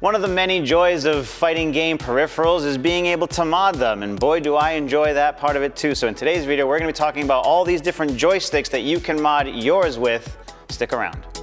One of the many joys of fighting game peripherals is being able to mod them, and boy do I enjoy that part of it too. So in today's video, we're gonna be talking about all these different joysticks that you can mod yours with. Stick around.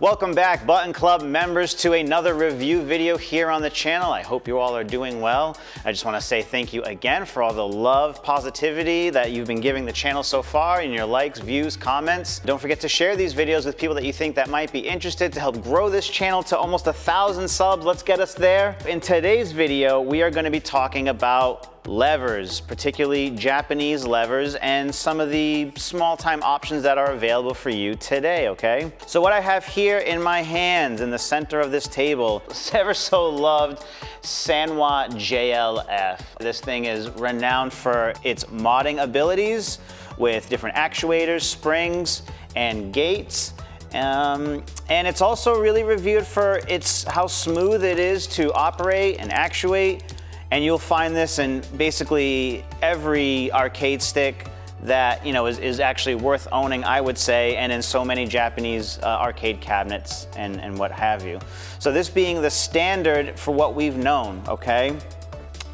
Welcome back Button Club members to another review video here on the channel. I hope you all are doing well. I just want to say thank you again for all the love, positivity that you've been giving the channel so far in your likes, views, comments. Don't forget to share these videos with people that you think that might be interested to help grow this channel to almost a thousand subs. Let's get us there. In today's video, we are going to be talking about levers, particularly Japanese levers, and some of the small time options that are available for you today, okay? So what I have here in my hands in the center of this table, ever so loved Sanwa JLF. This thing is renowned for its modding abilities with different actuators, springs, and gates. Um, and it's also really reviewed for its how smooth it is to operate and actuate and you'll find this in basically every arcade stick that you know is, is actually worth owning, I would say, and in so many Japanese uh, arcade cabinets and, and what have you. So this being the standard for what we've known, okay?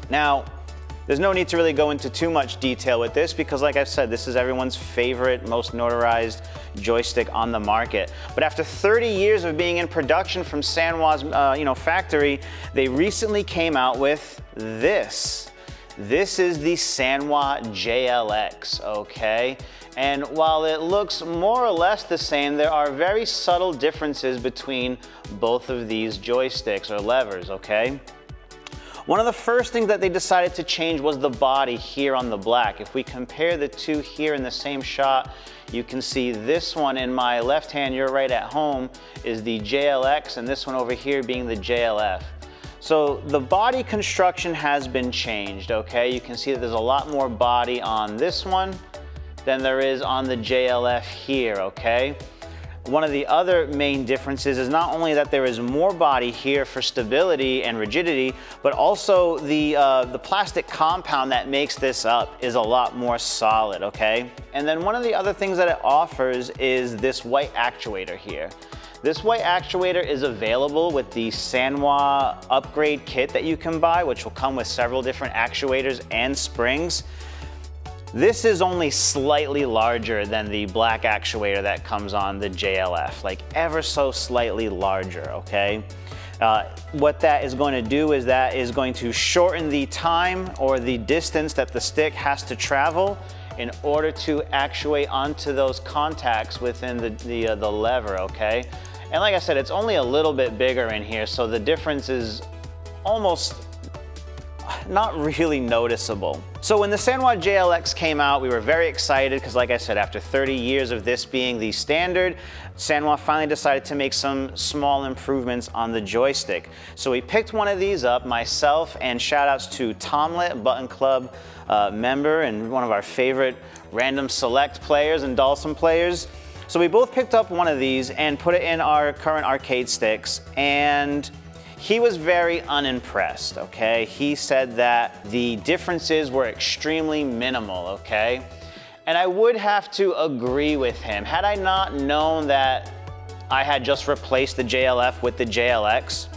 Now, there's no need to really go into too much detail with this because like I've said, this is everyone's favorite, most notarized joystick on the market. But after 30 years of being in production from Sanwa's uh, you know, factory, they recently came out with this. This is the Sanwa JLX, okay? And while it looks more or less the same, there are very subtle differences between both of these joysticks or levers, okay? One of the first things that they decided to change was the body here on the black. If we compare the two here in the same shot, you can see this one in my left hand, you're right at home, is the JLX and this one over here being the JLF. So the body construction has been changed, okay? You can see that there's a lot more body on this one than there is on the JLF here, okay? One of the other main differences is not only that there is more body here for stability and rigidity, but also the, uh, the plastic compound that makes this up is a lot more solid, okay? And then one of the other things that it offers is this white actuator here. This white actuator is available with the Sanwa upgrade kit that you can buy, which will come with several different actuators and springs. This is only slightly larger than the black actuator that comes on the JLF, like ever so slightly larger, okay? Uh, what that is going to do is that is going to shorten the time or the distance that the stick has to travel in order to actuate onto those contacts within the, the, uh, the lever, okay? And like I said, it's only a little bit bigger in here, so the difference is almost not really noticeable. So when the Sanwa JLX came out, we were very excited because like I said, after 30 years of this being the standard, Sanwa finally decided to make some small improvements on the joystick. So we picked one of these up, myself, and shout outs to Tomlet, Button Club uh, member and one of our favorite random select players and Dhalsim players. So we both picked up one of these and put it in our current arcade sticks and he was very unimpressed, okay? He said that the differences were extremely minimal, okay? And I would have to agree with him. Had I not known that I had just replaced the JLF with the JLX,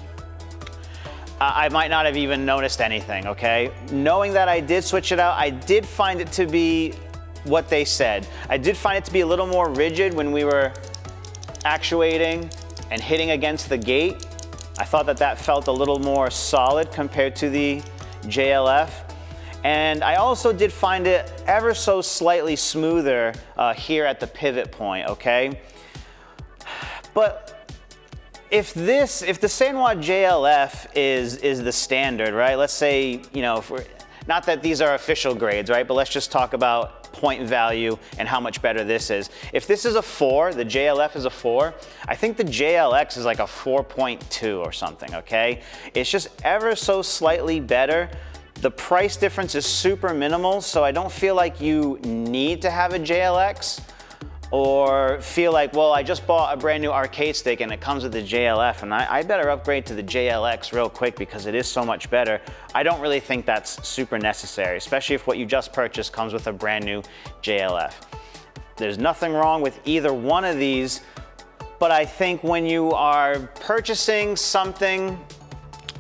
I might not have even noticed anything, okay? Knowing that I did switch it out, I did find it to be what they said. I did find it to be a little more rigid when we were actuating and hitting against the gate. I thought that that felt a little more solid compared to the JLF. And I also did find it ever so slightly smoother uh, here at the pivot point, okay? But if this, if the Sanwa JLF is, is the standard, right? Let's say, you know, not that these are official grades, right? But let's just talk about point value and how much better this is. If this is a four, the JLF is a four, I think the JLX is like a 4.2 or something, okay? It's just ever so slightly better. The price difference is super minimal, so I don't feel like you need to have a JLX or feel like, well, I just bought a brand new arcade stick and it comes with the JLF and I, I, better upgrade to the JLX real quick because it is so much better. I don't really think that's super necessary, especially if what you just purchased comes with a brand new JLF. There's nothing wrong with either one of these, but I think when you are purchasing something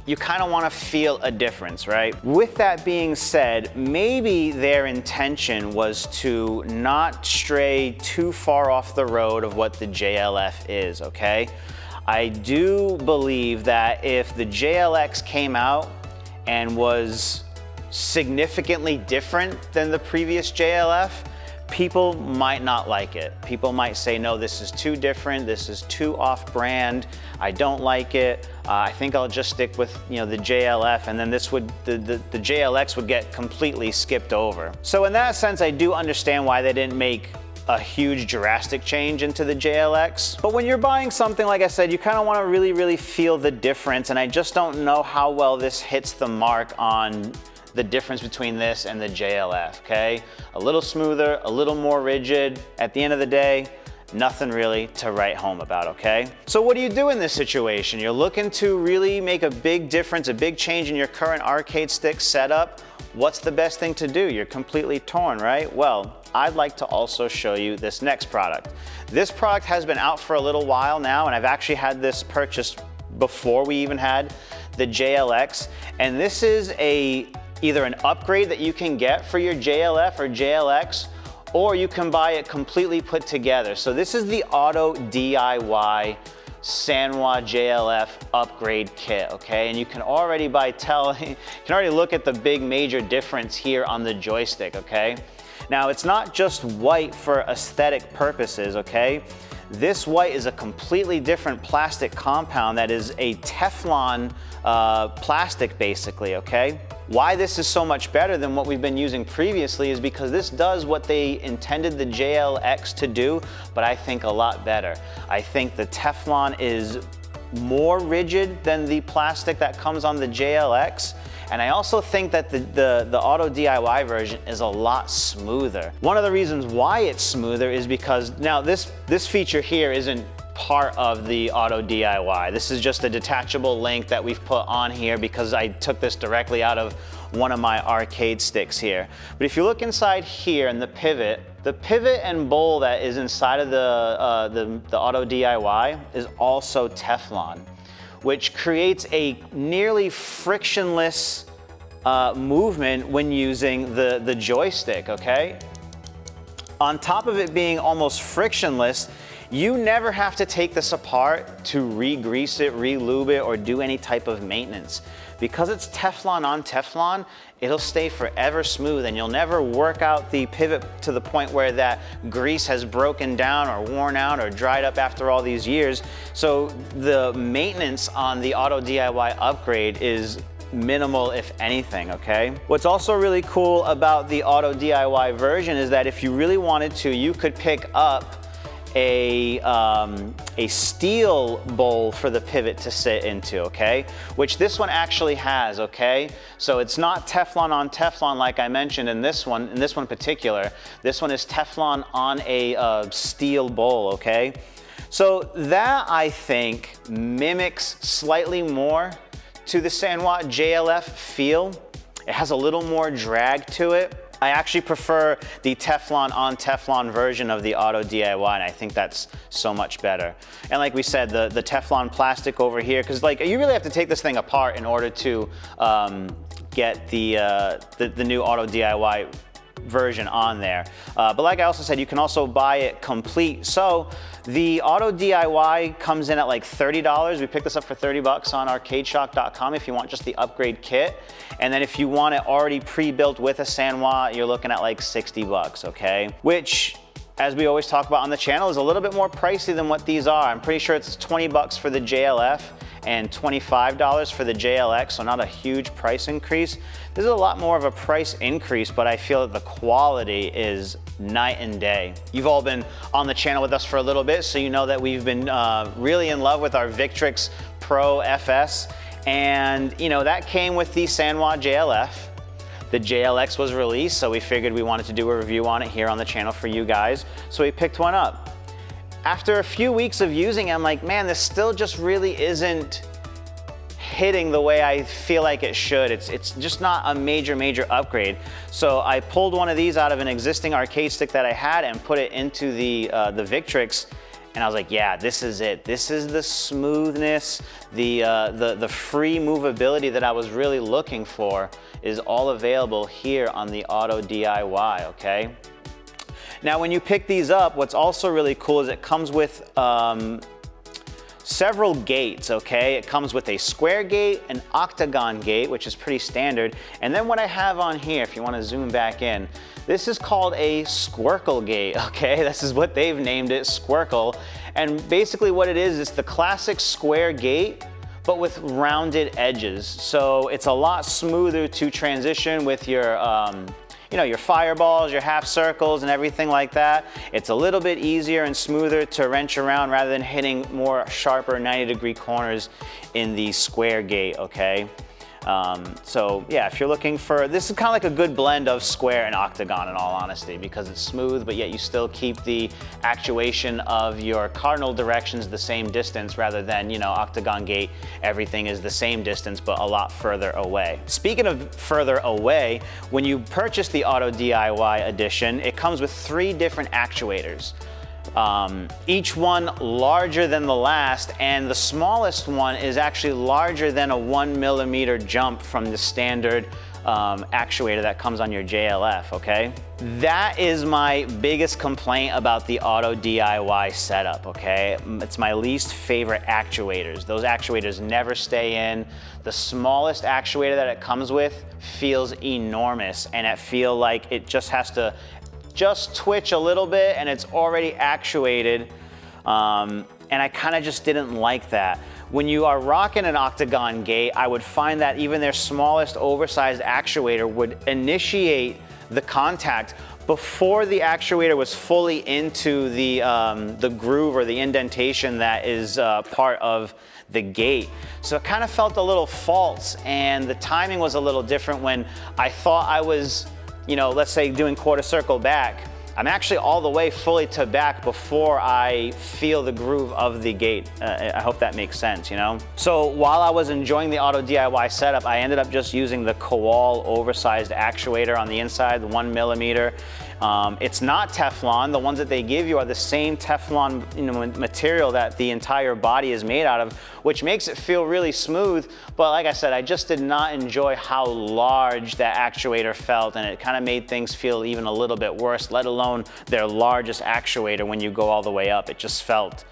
you kind of want to feel a difference, right? With that being said, maybe their intention was to not stray too far off the road of what the JLF is, okay? I do believe that if the JLX came out and was significantly different than the previous JLF, people might not like it. People might say, no, this is too different, this is too off-brand, I don't like it, uh, I think I'll just stick with you know the JLF and then this would, the, the, the JLX would get completely skipped over. So in that sense, I do understand why they didn't make a huge drastic change into the JLX. But when you're buying something, like I said, you kind of want to really, really feel the difference. And I just don't know how well this hits the mark on the difference between this and the JLF, okay? A little smoother, a little more rigid. At the end of the day, nothing really to write home about, okay? So what do you do in this situation? You're looking to really make a big difference, a big change in your current arcade stick setup. What's the best thing to do? You're completely torn, right? Well, I'd like to also show you this next product. This product has been out for a little while now, and I've actually had this purchased before we even had the JLX. And this is a either an upgrade that you can get for your JLF or JLX, or you can buy it completely put together. So this is the Otto DIY Sanwa JLF upgrade kit, okay? And you can already by tell, you can already look at the big major difference here on the joystick, okay? Now it's not just white for aesthetic purposes, okay? This white is a completely different plastic compound that is a Teflon uh, plastic basically, okay? Why this is so much better than what we've been using previously is because this does what they intended the JLX to do, but I think a lot better. I think the Teflon is more rigid than the plastic that comes on the JLX. And I also think that the, the, the, Otto DIY version is a lot smoother. One of the reasons why it's smoother is because now this, this feature here isn't part of the Otto DIY. This is just a detachable link that we've put on here because I took this directly out of one of my arcade sticks here. But if you look inside here in the pivot, the pivot and bowl that is inside of the, uh, the, the Otto DIY is also Teflon which creates a nearly frictionless uh, movement when using the, the joystick, okay? On top of it being almost frictionless, you never have to take this apart to re-grease it, re-lube it, or do any type of maintenance. Because it's Teflon on Teflon, it'll stay forever smooth and you'll never work out the pivot to the point where that grease has broken down or worn out or dried up after all these years. So the maintenance on the Otto DIY upgrade is minimal if anything, okay? What's also really cool about the Otto DIY version is that if you really wanted to, you could pick up a, um, a steel bowl for the pivot to sit into, okay? Which this one actually has, okay? So it's not Teflon on Teflon like I mentioned in this one, in this one in particular. This one is Teflon on a uh, steel bowl, okay? So that I think mimics slightly more to the Sanwa JLF feel. It has a little more drag to it. I actually prefer the Teflon on Teflon version of the Otto DIY and I think that's so much better. And like we said, the, the Teflon plastic over here, because like you really have to take this thing apart in order to um, get the, uh, the, the new Otto DIY version on there. Uh, but like I also said, you can also buy it complete. So the Otto DIY comes in at like $30. We picked this up for 30 bucks on arcadeshock.com if you want just the upgrade kit. And then if you want it already pre-built with a Sanwa, you're looking at like 60 bucks, okay? Which as we always talk about on the channel, is a little bit more pricey than what these are. I'm pretty sure it's 20 bucks for the JLF and $25 for the JLX, so not a huge price increase. This is a lot more of a price increase, but I feel that the quality is night and day. You've all been on the channel with us for a little bit, so you know that we've been uh, really in love with our Victrix Pro FS, and you know that came with the Sanwa JLF. The JLX was released, so we figured we wanted to do a review on it here on the channel for you guys. So we picked one up. After a few weeks of using it, I'm like, man, this still just really isn't hitting the way I feel like it should. It's, it's just not a major, major upgrade. So I pulled one of these out of an existing arcade stick that I had and put it into the, uh, the Victrix and I was like, yeah, this is it. This is the smoothness, the, uh, the, the free movability that I was really looking for is all available here on the Otto DIY, okay? Now, when you pick these up, what's also really cool is it comes with um, several gates, okay? It comes with a square gate, an octagon gate, which is pretty standard. And then what I have on here, if you wanna zoom back in, this is called a squircle gate, okay? This is what they've named it, squircle. And basically what it is, it's the classic square gate, but with rounded edges. So it's a lot smoother to transition with your um, you know, your fireballs, your half circles and everything like that. It's a little bit easier and smoother to wrench around rather than hitting more sharper 90 degree corners in the square gate, okay? Um, so yeah, if you're looking for, this is kind of like a good blend of square and octagon in all honesty, because it's smooth, but yet you still keep the actuation of your cardinal directions the same distance rather than, you know, octagon gate, everything is the same distance, but a lot further away. Speaking of further away, when you purchase the Otto DIY edition, it comes with three different actuators. Um, each one larger than the last, and the smallest one is actually larger than a one millimeter jump from the standard um, actuator that comes on your JLF, okay? That is my biggest complaint about the Otto DIY setup, okay? It's my least favorite actuators. Those actuators never stay in. The smallest actuator that it comes with feels enormous and I feel like it just has to just twitch a little bit and it's already actuated. Um, and I kind of just didn't like that. When you are rocking an octagon gate, I would find that even their smallest oversized actuator would initiate the contact before the actuator was fully into the, um, the groove or the indentation that is uh, part of the gate. So it kind of felt a little false and the timing was a little different when I thought I was you know, let's say doing quarter circle back, I'm actually all the way fully to back before I feel the groove of the gate. Uh, I hope that makes sense, you know? So while I was enjoying the Otto DIY setup, I ended up just using the Kowal oversized actuator on the inside, the one millimeter. Um, it's not Teflon. The ones that they give you are the same Teflon you know, material that the entire body is made out of, which makes it feel really smooth. But like I said, I just did not enjoy how large that actuator felt and it kind of made things feel even a little bit worse, let alone their largest actuator when you go all the way up. It just felt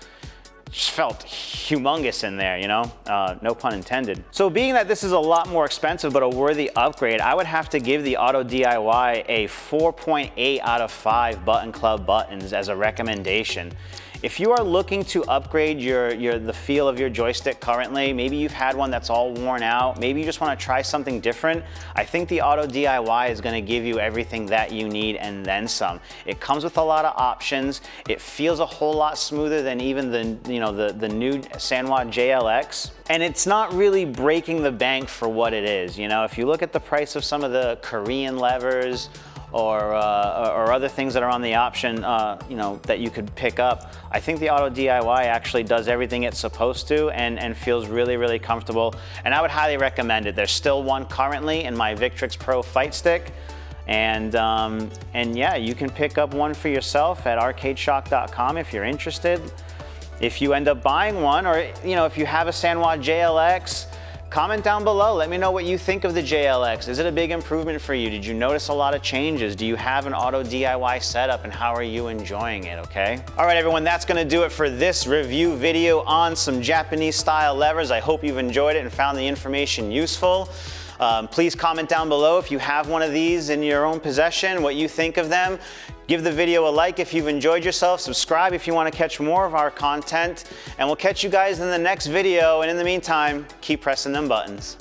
just felt humongous in there, you know, uh, no pun intended. So being that this is a lot more expensive but a worthy upgrade, I would have to give the Otto DIY a 4.8 out of 5 Button Club buttons as a recommendation. If you are looking to upgrade your, your, the feel of your joystick currently, maybe you've had one that's all worn out, maybe you just wanna try something different, I think the Otto DIY is gonna give you everything that you need and then some. It comes with a lot of options. It feels a whole lot smoother than even the, you know, the, the new Sanwa JLX. And it's not really breaking the bank for what it is. You know, if you look at the price of some of the Korean levers or, uh, or other things that are on the option, uh, you know, that you could pick up. I think the Otto DIY actually does everything it's supposed to and, and feels really, really comfortable. And I would highly recommend it. There's still one currently in my Victrix Pro Fight Stick. And, um, and yeah, you can pick up one for yourself at arcadeshock.com if you're interested. If you end up buying one, or you know, if you have a Sanwa JLX, Comment down below, let me know what you think of the JLX. Is it a big improvement for you? Did you notice a lot of changes? Do you have an Otto DIY setup and how are you enjoying it, okay? All right everyone, that's gonna do it for this review video on some Japanese style levers. I hope you've enjoyed it and found the information useful. Um, please comment down below if you have one of these in your own possession, what you think of them. Give the video a like if you've enjoyed yourself. Subscribe if you want to catch more of our content. And we'll catch you guys in the next video. And in the meantime, keep pressing them buttons.